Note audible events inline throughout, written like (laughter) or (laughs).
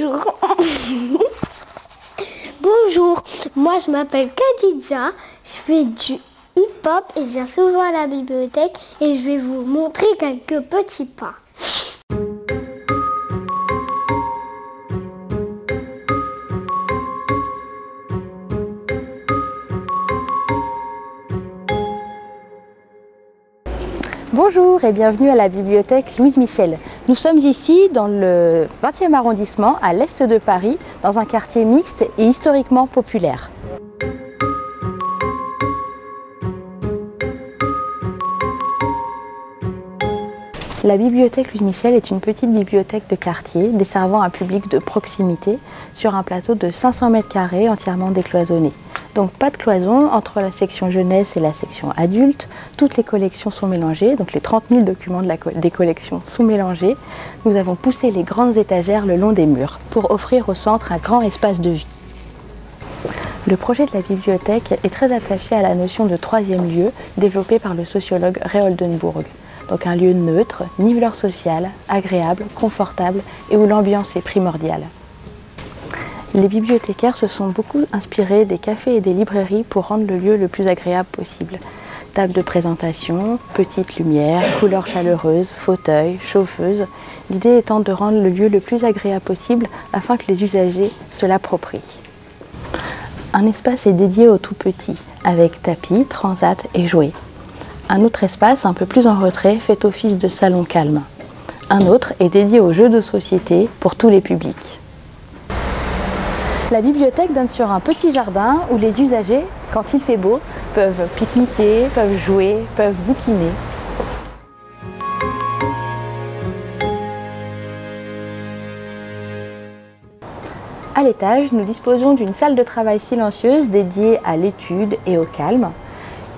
(laughs) Bonjour. Moi je m'appelle Khadija, je fais du hip-hop et je viens souvent à la bibliothèque et je vais vous montrer quelques petits pas. Bonjour et bienvenue à la bibliothèque Louise Michel. Nous sommes ici dans le 20e arrondissement à l'est de Paris, dans un quartier mixte et historiquement populaire. La bibliothèque Louise Michel est une petite bibliothèque de quartier desservant un public de proximité sur un plateau de 500 mètres carrés entièrement décloisonné. Donc pas de cloison entre la section jeunesse et la section adulte. Toutes les collections sont mélangées, donc les 30 000 documents des collections sont mélangés. Nous avons poussé les grandes étagères le long des murs pour offrir au centre un grand espace de vie. Le projet de la bibliothèque est très attaché à la notion de troisième lieu développée par le sociologue Ray. Donc un lieu neutre, niveleur social, agréable, confortable et où l'ambiance est primordiale. Les bibliothécaires se sont beaucoup inspirés des cafés et des librairies pour rendre le lieu le plus agréable possible. Table de présentation, petites lumières, couleurs chaleureuses, fauteuils, chauffeuses. L'idée étant de rendre le lieu le plus agréable possible afin que les usagers se l'approprient. Un espace est dédié aux tout petits, avec tapis, transat et jouets. Un autre espace, un peu plus en retrait, fait office de salon calme. Un autre est dédié aux jeux de société pour tous les publics. La bibliothèque donne sur un petit jardin où les usagers, quand il fait beau, peuvent pique-niquer, peuvent jouer, peuvent bouquiner. À l'étage, nous disposons d'une salle de travail silencieuse dédiée à l'étude et au calme,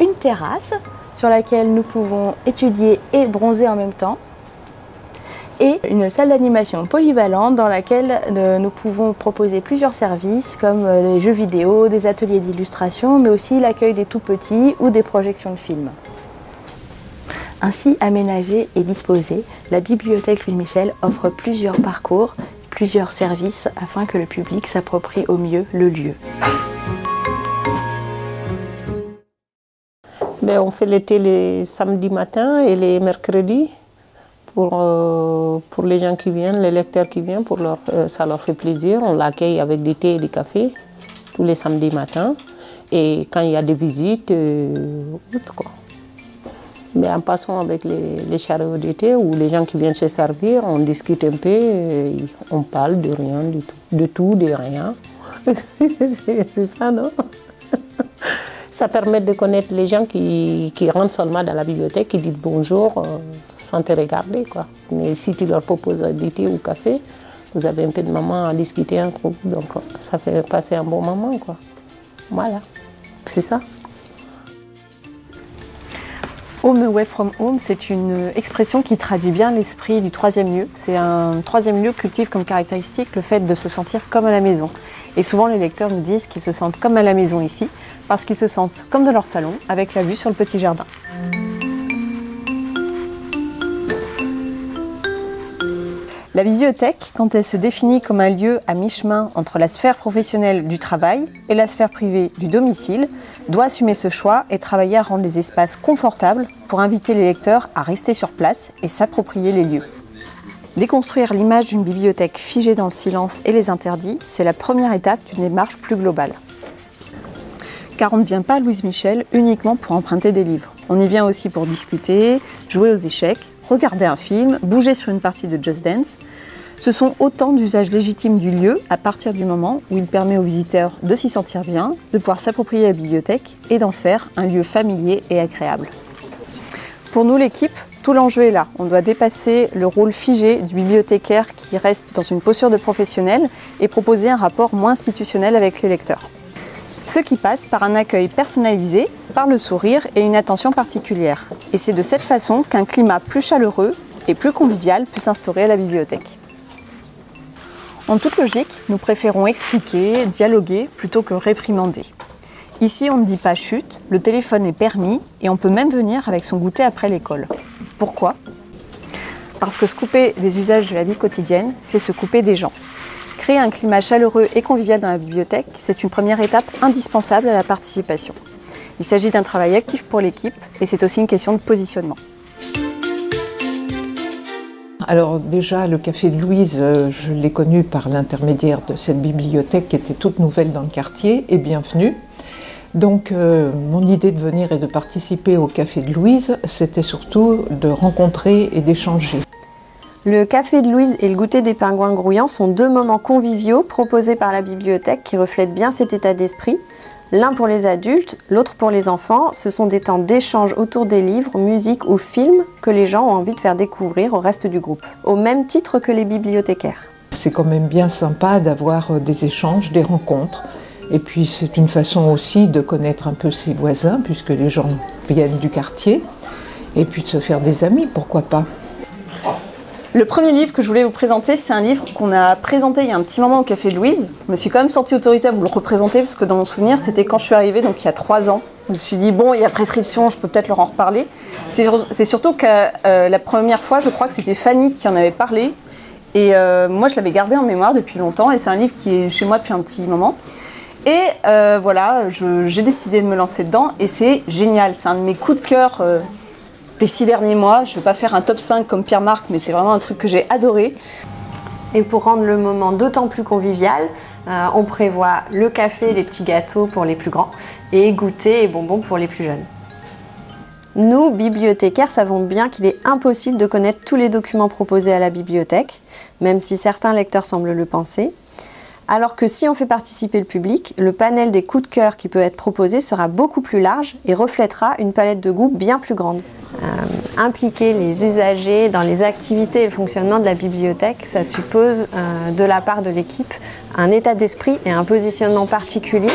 une terrasse sur laquelle nous pouvons étudier et bronzer en même temps, et une salle d'animation polyvalente dans laquelle euh, nous pouvons proposer plusieurs services comme euh, les jeux vidéo, des ateliers d'illustration, mais aussi l'accueil des tout-petits ou des projections de films. Ainsi aménagée et disposée, la bibliothèque Louis Michel offre plusieurs parcours, plusieurs services afin que le public s'approprie au mieux le lieu. Ben, on fait l'été les samedis matins et les mercredis pour, euh, pour les gens qui viennent, les lecteurs qui viennent, pour leur, euh, ça leur fait plaisir. On l'accueille avec des thés et des cafés tous les samedis matins. Et quand il y a des visites, euh, quoi. Mais en passant avec les, les chariots d'été ou les gens qui viennent se servir, on discute un peu, on parle de rien, du tout, de tout, de rien. (laughs) C'est ça, non? Ça permet de connaître les gens qui, rentrent seulement dans la bibliothèque, qui disent bonjour euh, sans te regarder. Quoi. Mais si tu leur proposes du thé ou café, vous avez un peu de moment à discuter un groupe. Donc ça fait passer un bon moment. Quoi. Voilà, c'est ça. Home away from home, c'est une expression qui traduit bien l'esprit du troisième lieu. C'est un troisième lieu cultive comme caractéristique le fait de se sentir comme à la maison. Et souvent, les lecteurs nous disent qu'ils se sentent comme à la maison ici, parce qu'ils se sentent comme dans leur salon, avec la vue sur le petit jardin. La bibliothèque, quand elle se définit comme un lieu à mi-chemin entre la sphère professionnelle du travail et la sphère privée du domicile, doit assumer ce choix et travailler à rendre les espaces confortables pour inviter les lecteurs à rester sur place et s'approprier les lieux. Déconstruire l'image d'une bibliothèque figée dans le silence et les interdits, c'est la première étape d'une démarche plus globale. Car on ne vient pas à Louise Michel uniquement pour emprunter des livres. On y vient aussi pour discuter, jouer aux échecs, regarder un film, bouger sur une partie de Just Dance. Ce sont autant d'usages légitimes du lieu à partir du moment où il permet aux visiteurs de s'y sentir bien, de pouvoir s'approprier la bibliothèque et d'en faire un lieu familier et agréable. Pour nous, l'équipe, tout l'enjeu est là. On doit dépasser le rôle figé du bibliothécaire qui reste dans une posture de professionnel et proposer un rapport moins institutionnel avec les lecteurs. Ce qui passe par un accueil personnalisé, par le sourire et une attention particulière. Et c'est de cette façon qu'un climat plus chaleureux et plus convivial peut s'instaurer à la bibliothèque. En toute logique, nous préférons expliquer, dialoguer plutôt que réprimander. Ici, on ne dit pas chute, le téléphone est permis et on peut même venir avec son goûter après l'école. Pourquoi? Parce que se couper des usages de la vie quotidienne, c'est se couper des gens. Créer un climat chaleureux et convivial dans la bibliothèque, c'est une première étape indispensable à la participation. Il s'agit d'un travail actif pour l'équipe et c'est aussi une question de positionnement. Alors déjà, le café de Louise, euh, je l'ai connu par l'intermédiaire de cette bibliothèque qui était toute nouvelle dans le quartier et bienvenue. Donc euh, mon idée de venir et de participer au café de Louise, c'était surtout de rencontrer et d'échanger. Le café de Louise et le goûter des pingouins grouillants sont deux moments conviviaux proposés par la bibliothèque qui reflètent bien cet état d'esprit. L'un pour les adultes, l'autre pour les enfants, ce sont des temps d'échange autour des livres, musique ou films que les gens ont envie de faire découvrir au reste du groupe, au même titre que les bibliothécaires. C'est quand même bien sympa d'avoir euh, des échanges, des rencontres. Et puis c'est une façon aussi de connaître un peu ses voisins, puisque les gens viennent du quartier. Et puis de se faire des amis, pourquoi pas. Le premier livre que je voulais vous présenter, c'est un livre qu'on a présenté il y a un petit moment au Café Louise. Je me suis quand même sentie autorisée à vous le représenter parce que dans mon souvenir, c'était quand je suis arrivée, donc il y a trois ans. Je me suis dit, bon, il y a prescription, je peux peut-être leur en reparler. C'est surtout que euh, la première fois, je crois que c'était Fanny qui en avait parlé. Et euh, moi, je l'avais gardé en mémoire depuis longtemps. Et c'est un livre qui est chez moi depuis un petit moment. Et euh, voilà, j'ai décidé de me lancer dedans. Et c'est génial. C'est un de mes coups de cœur les six derniers mois. Je ne vais pas faire un top 5 comme Pierre-Marc, mais c'est vraiment un truc que j'ai adoré. Et pour rendre le moment d'autant plus convivial, euh, on prévoit le café les petits gâteaux pour les plus grands et goûter et bonbons pour les plus jeunes. Nous, bibliothécaires, savons bien qu'il est impossible de connaître tous les documents proposés à la bibliothèque, même si certains lecteurs semblent le penser. Alors que si on fait participer le public, le panel des coups de cœur qui peut être proposé sera beaucoup plus large et reflètera une palette de goûts bien plus grande. Euh, impliquer les usagers dans les activités et le fonctionnement de la bibliothèque, ça suppose euh, de la part de l'équipe un état d'esprit et un positionnement particulier.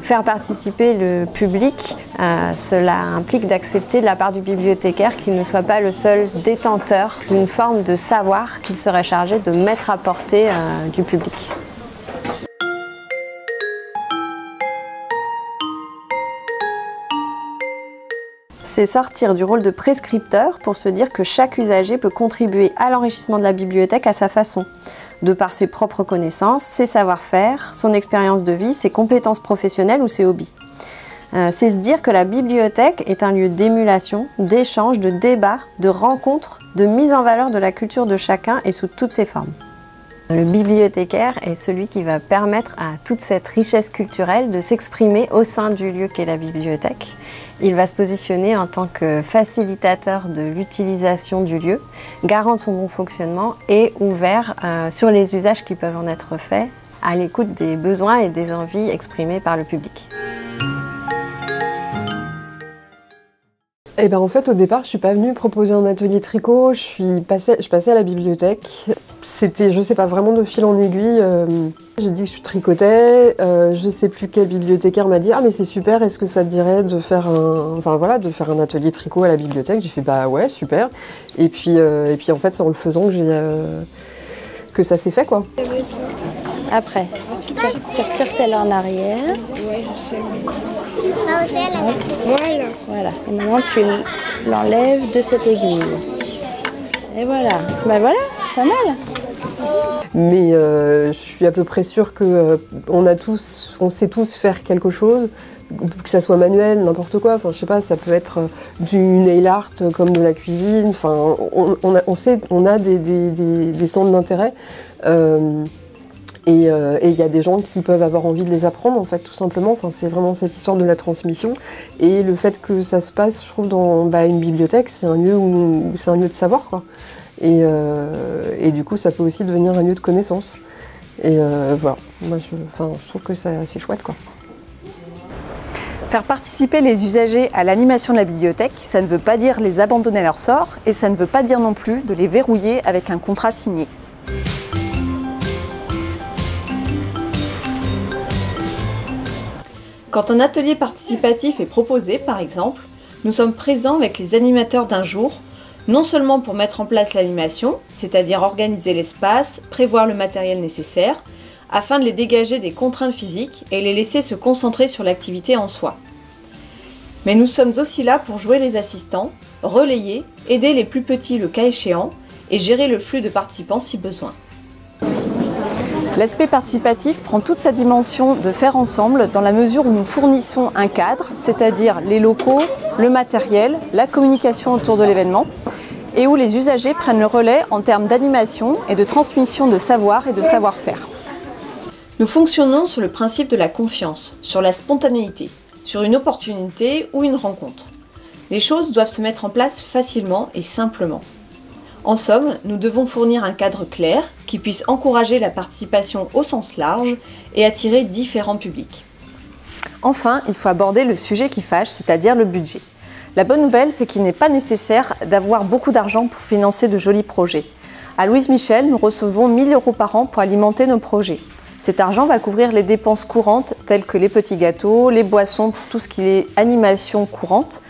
Faire participer le public, euh, cela implique d'accepter de la part du bibliothécaire qu'il ne soit pas le seul détenteur d'une forme de savoir qu'il serait chargé de mettre à portée du public. C'est sortir du rôle de prescripteur pour se dire que chaque usager peut contribuer à l'enrichissement de la bibliothèque à sa façon, de par ses propres connaissances, ses savoir-faire, son expérience de vie, ses compétences professionnelles ou ses hobbies. Euh, c'est se dire que la bibliothèque est un lieu d'émulation, d'échange, de débat, de rencontre, de mise en valeur de la culture de chacun et sous toutes ses formes. Le bibliothécaire est celui qui va permettre à toute cette richesse culturelle de s'exprimer au sein du lieu qu'est la bibliothèque. Il va se positionner en tant que facilitateur de l'utilisation du lieu, garant de son bon fonctionnement et ouvert euh, sur les usages qui peuvent en être faits à l'écoute des besoins et des envies exprimées par le public. Eh ben en fait au départ je suis pas venue proposer un atelier tricot, je suis passée, je passais à la bibliothèque. C'était je sais pas vraiment de fil en aiguille. Euh, j'ai dit que je tricotais, euh, je sais plus quel bibliothécaire m'a dit ah mais c'est super, est-ce que ça te dirait de faire un, enfin voilà, de faire un atelier tricot à la bibliothèque? J'ai fait bah ouais super. Et puis euh, et puis en fait c'est en le faisant que j'ai que ça s'est fait quoi. Après, tu tires celle-là en arrière. Ouais. Voilà. Voilà. Et maintenant tu l'enlèves de cette aiguille. Et voilà. Ben voilà, pas mal. Mais euh, je suis à peu près sûre que euh, on a tous, on sait tous faire quelque chose, que ça soit manuel, n'importe quoi. Enfin, je sais pas, ça peut être euh, du nail art comme de la cuisine. Enfin, on, a, on a des, centres d'intérêt. Euh, et il y a des gens qui peuvent avoir envie de les apprendre, en fait, tout simplement. Enfin, c'est vraiment cette histoire de la transmission. Et le fait que ça se passe, je trouve, dans bah, une bibliothèque, c'est un lieu un lieu de savoir. Et, euh, et, du coup, ça peut aussi devenir un lieu de connaissance. Et euh, voilà, moi, je, je trouve que c'est chouette, quoi. Faire participer les usagers à l'animation de la bibliothèque, ça ne veut pas dire les abandonner à leur sort, et ça ne veut pas dire non plus de les verrouiller avec un contrat signé. Quand un atelier participatif est proposé, par exemple, nous sommes présents avec les animateurs d'un jour, non seulement pour mettre en place l'animation, c'est-à-dire organiser l'espace, prévoir le matériel nécessaire, afin de les dégager des contraintes physiques et les laisser se concentrer sur l'activité en soi. Mais nous sommes aussi là pour jouer les assistants, relayer, aider les plus petits le cas échéant et gérer le flux de participants si besoin. L'aspect participatif prend toute sa dimension de faire ensemble dans la mesure où nous fournissons un cadre, c'est-à-dire les locaux, le matériel, la communication autour de l'événement, et où les usagers prennent le relais en termes d'animation et de transmission de savoir et de savoir-faire. Nous fonctionnons sur le principe de la confiance, sur la spontanéité, sur une opportunité ou une rencontre. Les choses doivent se mettre en place facilement et simplement. En somme, nous devons fournir un cadre clair qui puisse encourager la participation au sens large et attirer différents publics. Enfin, il faut aborder le sujet qui fâche, c'est-à-dire le budget. La bonne nouvelle, c'est qu'il n'est pas nécessaire d'avoir beaucoup d'argent pour financer de jolis projets. À Louise Michel, nous recevons 1000 euros par an pour alimenter nos projets. Cet argent va couvrir les dépenses courantes telles que les petits gâteaux, les boissons pour tout ce qui est animation courante.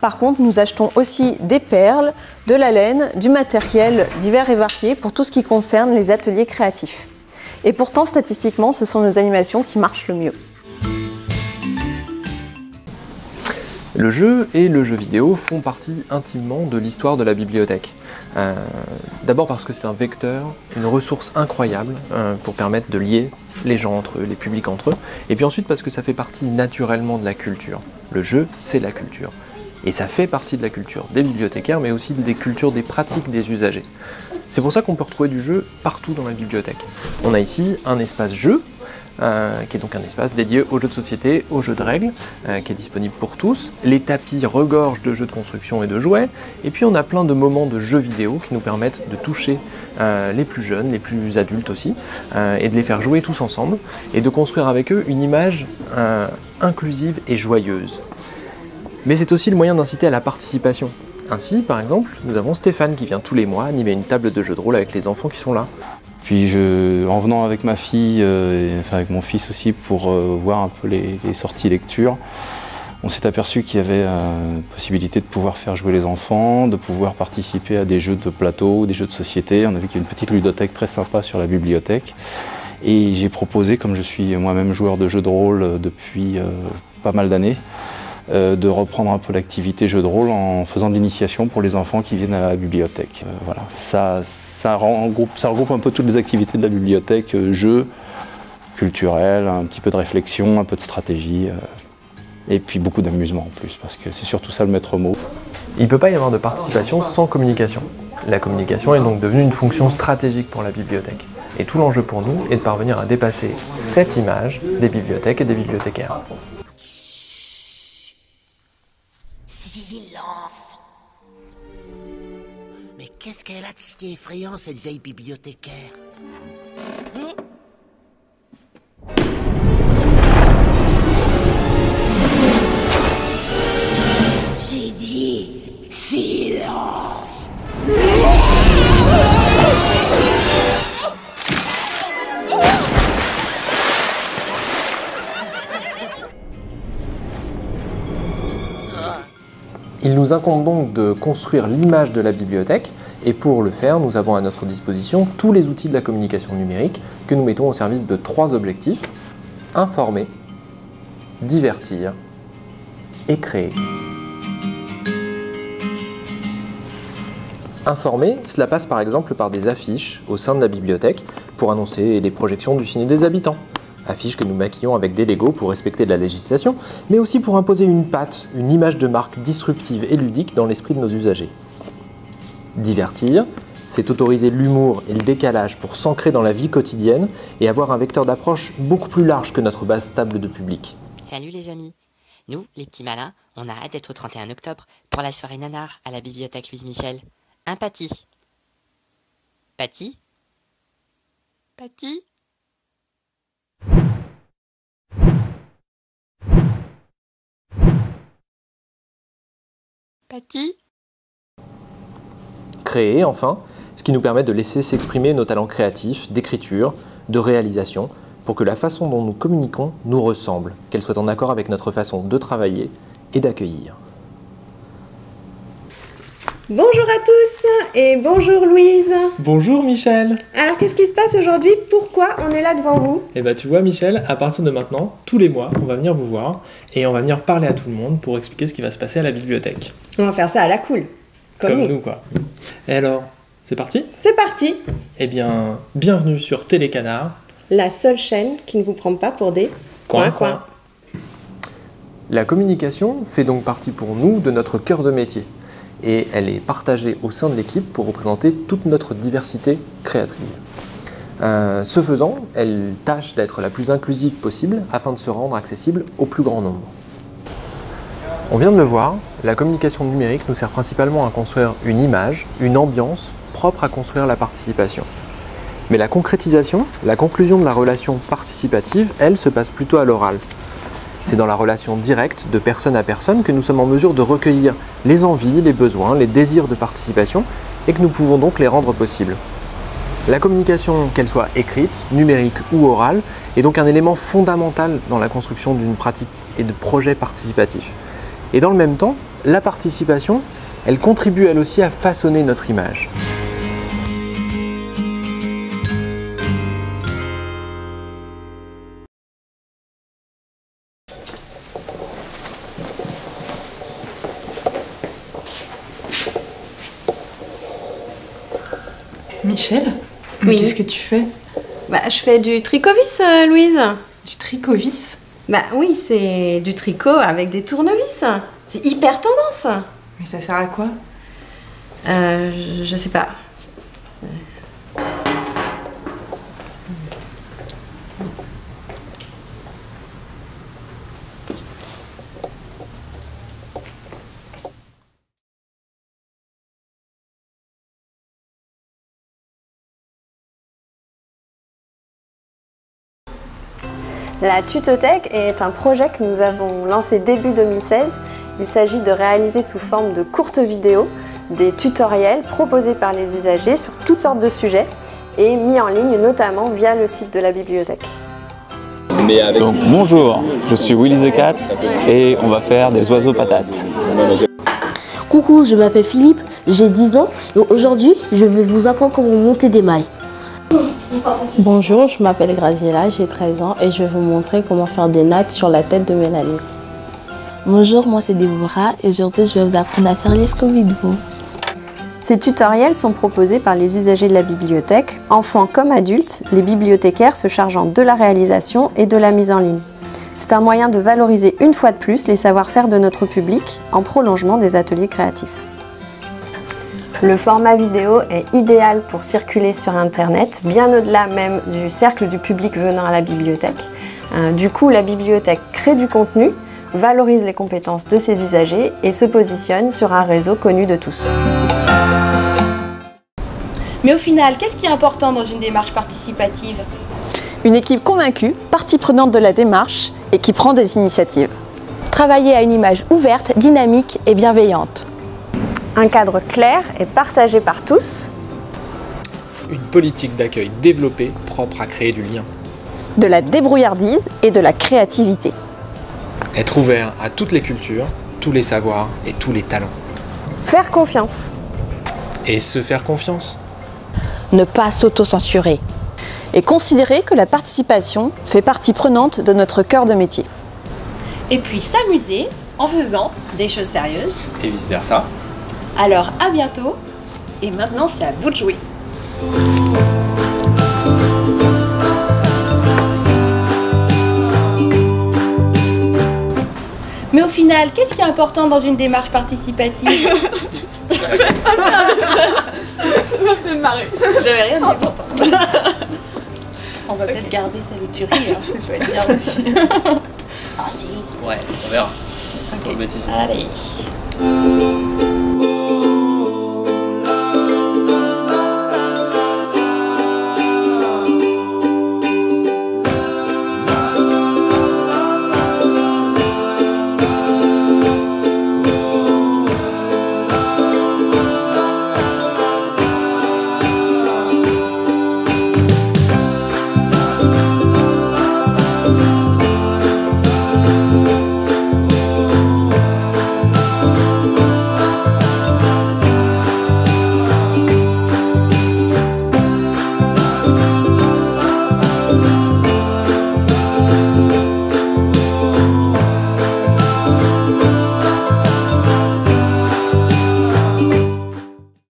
Par contre, nous achetons aussi des perles, de la laine, du matériel divers et varié pour tout ce qui concerne les ateliers créatifs. Et pourtant, statistiquement, ce sont nos animations qui marchent le mieux. Le jeu et le jeu vidéo font partie intimement de l'histoire de la bibliothèque. Euh, D'abord parce que c'est un vecteur, une ressource incroyable euh, pour permettre de lier les gens entre eux, les publics entre eux. Et puis ensuite parce que ça fait partie naturellement de la culture. Le jeu, c'est la culture. Et ça fait partie de la culture des bibliothécaires, mais aussi des cultures, des pratiques des usagers. C'est pour ça qu'on peut retrouver du jeu partout dans la bibliothèque. On a ici un espace jeu, euh, qui est donc un espace dédié aux jeux de société, aux jeux de règles, euh, qui est disponible pour tous. Les tapis regorgent de jeux de construction et de jouets. Et puis on a plein de moments de jeux vidéo qui nous permettent de toucher euh, les plus jeunes, les plus adultes aussi, et de les faire jouer tous ensemble, et de construire avec eux une image inclusive et joyeuse. Mais c'est aussi le moyen d'inciter à la participation. Ainsi, par exemple, nous avons Stéphane qui vient tous les mois animer une table de jeu de rôle avec les enfants qui sont là. Puis je, en venant avec ma fille, euh, et, enfin avec mon fils aussi, pour euh, voir un peu les, sorties lecture, on s'est aperçu qu'il y avait euh, possibilité de pouvoir faire jouer les enfants, de pouvoir participer à des jeux de plateau, des jeux de société. On a vu qu'il y a une petite ludothèque très sympa sur la bibliothèque. Et j'ai proposé, comme je suis moi-même joueur de jeux de rôle euh, depuis pas mal d'années, de reprendre un peu l'activité jeu de rôle en faisant de l'initiation pour les enfants qui viennent à la bibliothèque. Euh, voilà. ça, ça, regroupe, un peu toutes les activités de la bibliothèque, euh, jeux, culturels, un petit peu de réflexion, un peu de stratégie, euh, et puis beaucoup d'amusement en plus, parce que c'est surtout ça le maître mot. Il ne peut pas y avoir de participation sans communication. La communication est donc devenue une fonction stratégique pour la bibliothèque. Et tout l'enjeu pour nous est de parvenir à dépasser cette image des bibliothèques et des bibliothécaires. Qu'est-ce qu'elle a de si effrayant, cette vieille bibliothécaire J'ai dit silence Il nous incombe donc de construire l'image de la bibliothèque et pour le faire, nous avons à notre disposition tous les outils de la communication numérique que nous mettons au service de trois objectifs informer, divertir et créer. Informer, cela passe par exemple par des affiches au sein de la bibliothèque pour annoncer les projections du ciné des habitants. Affiches que nous maquillons avec des Legos pour respecter la législation, mais aussi pour imposer une patte, une image de marque disruptive et ludique dans l'esprit de nos usagers. Divertir, c'est autoriser l'humour et le décalage pour s'ancrer dans la vie quotidienne et avoir un vecteur d'approche beaucoup plus large que notre base stable de public. Salut les amis Nous, les petits malins, on a hâte d'être au 31 octobre pour la soirée nanar à la bibliothèque Louise Michel. Un pâti. Pâti? Pâti? Pâti? Créer, enfin, ce qui nous permet de laisser s'exprimer nos talents créatifs, d'écriture, de réalisation, pour que la façon dont nous communiquons nous ressemble, qu'elle soit en accord avec notre façon de travailler et d'accueillir. Bonjour à tous et bonjour Louise. Bonjour Michel Alors qu'est-ce qui se passe aujourd'hui? Pourquoi on est là devant vous? Eh bah tu vois Michel, à partir de maintenant, tous les mois, on va venir vous voir et on va venir parler à tout le monde pour expliquer ce qui va se passer à la bibliothèque. On va faire ça à la cool. Comme, nous. nous quoi. Et alors, c'est parti? C'est parti Eh bien, bienvenue sur Télécanard, la seule chaîne qui ne vous prend pas pour des Coin, coins. La communication fait donc partie pour nous de notre cœur de métier et elle est partagée au sein de l'équipe pour représenter toute notre diversité créative. Euh, ce faisant, elle tâche d'être la plus inclusive possible afin de se rendre accessible au plus grand nombre. On vient de le voir, la communication numérique nous sert principalement à construire une image, une ambiance propre à construire la participation. Mais la concrétisation, la conclusion de la relation participative, elle, se passe plutôt à l'oral. C'est dans la relation directe de personne à personne que nous sommes en mesure de recueillir les envies, les besoins, les désirs de participation et que nous pouvons donc les rendre possibles. La communication, qu'elle soit écrite, numérique ou orale, est donc un élément fondamental dans la construction d'une pratique et de projets participatifs. Et dans le même temps, la participation, elle contribue elle aussi à façonner notre image. Michel Mais Oui. qu'est-ce que tu fais? Bah, je fais du tricovis, euh, Louise. Du tricovis? Bah oui, c'est du tricot avec des tournevis. C'est hyper tendance. Mais ça sert à quoi? Euh, je, je sais pas. La Tutothèque est un projet que nous avons lancé début 2016. Il s'agit de réaliser sous forme de courtes vidéos des tutoriels proposés par les usagers sur toutes sortes de sujets et mis en ligne notamment via le site de la bibliothèque. Donc bonjour, je suis Willy the Cat et on va faire des oiseaux patates. Coucou, je m'appelle Philippe, j'ai 10 ans et aujourd'hui je vais vous apprendre comment monter des mailles. Bonjour, je m'appelle Graziella, j'ai 13 ans et je vais vous montrer comment faire des nattes sur la tête de Mélanie. Bonjour, moi c'est Déborah et aujourd'hui je vais vous apprendre à faire les Scooby-Doo. Ces tutoriels sont proposés par les usagers de la bibliothèque, enfants comme adultes, les bibliothécaires se chargeant de la réalisation et de la mise en ligne. C'est un moyen de valoriser une fois de plus les savoir-faire de notre public en prolongement des ateliers créatifs. Le format vidéo est idéal pour circuler sur Internet, bien au-delà même du cercle du public venant à la bibliothèque. Euh, Du coup, la bibliothèque crée du contenu, valorise les compétences de ses usagers et se positionne sur un réseau connu de tous. Mais au final, qu'est-ce qui est important dans une démarche participative? Une équipe convaincue, partie prenante de la démarche et qui prend des initiatives. Travailler à une image ouverte, dynamique et bienveillante. Un cadre clair et partagé par tous. Une politique d'accueil développée, propre à créer du lien. De la débrouillardise et de la créativité. Être ouvert à toutes les cultures, tous les savoirs et tous les talents. Faire confiance. Et se faire confiance. Ne pas s'auto-censurer. Et considérer que la participation fait partie prenante de notre cœur de métier. Et puis s'amuser en faisant des choses sérieuses. Et vice versa. Alors à bientôt Et maintenant, c'est à vous de jouer. Mais au final, qu'est-ce qui est important dans une démarche participative? Ça fait marrer. J'avais rien dit pourtant. On va peut-être garder celle du rire, ça peut être bien aussi. ah si. Ouais, on verra. Ok. Allez.